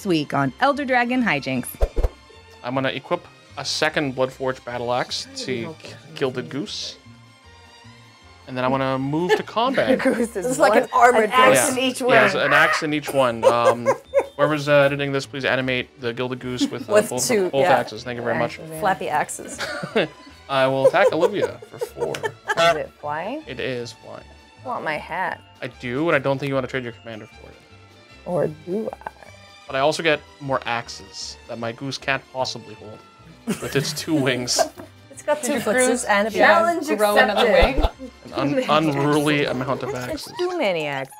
this week on Elder Dragon Hijinks. I'm gonna equip a second Bloodforge battle axe to Gilded Goose. And then I want to move to combat. Goose is It's like an one- armored axe goose. in each Yeah, an axe in each one. Um, whoever's uh, editing this, please animate the Gilded Goose with, uh, With both, two, both yeah. axes. Thank you very much. Flappy axes. I will attack Olivia for four. Is it flying? It is flying. I want my hat. I do, and I don't think you want to trade your commander for it. Or do I? But I also get more axes that my goose can't possibly hold with its two wings. It's got two Cruise. footses and a Yeah, challenge grow another accepted. wing. An un- unruly amount of axes. Too many axes.